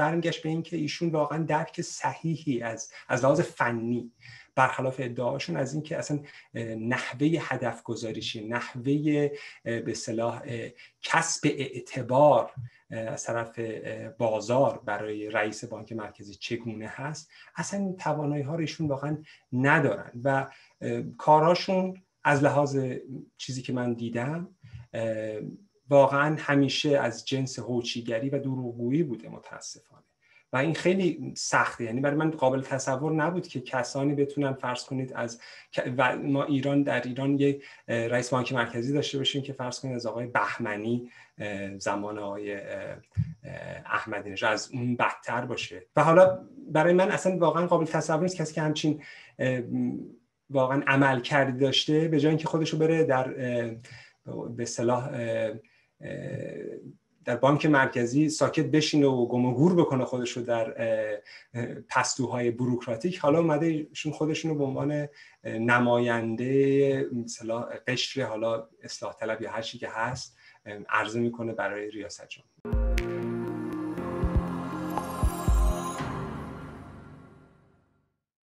برمیگشت به اینکه ایشون واقعا درک صحیحی از از لحاظ فنی برخلاف ادعاشون از اینکه اصلا نحوه هدف گذاریشی نحوه به صلاح کسب اعتبار از طرف بازار برای رئیس بانک مرکزی چگونه هست اصلا این توانایی ها ایشون واقعا ندارن و کاراشون از لحاظ چیزی که من دیدم واقعا همیشه از جنس هوچیگری و دروغگویی بوده متاسفانه. و این خیلی سخته. یعنی برای من قابل تصور نبود که کسانی بتونن فرض کنید از و ما ایران در ایران یک رئیس بانک مرکزی داشته باشیم که فرض کنید از آقای بهمنی زمان آقای احمدی نژاد از اون بدتر باشه. و حالا برای من اصلا واقعا قابل تصور نیست کسی که همچین واقعا عمل کردی داشته به جای اینکه خودشو بره در به صلاح در بانک مرکزی ساکت بشینه و گم و گور بکنه خودش رو در پستوهای بروکراتیک. حالا اومده ایشون خودشون رو به عنوان نماینده مثلا قشر حالا اصلاح طلب یا هر چی که هست عرضه می‌کنه برای ریاست جمهوری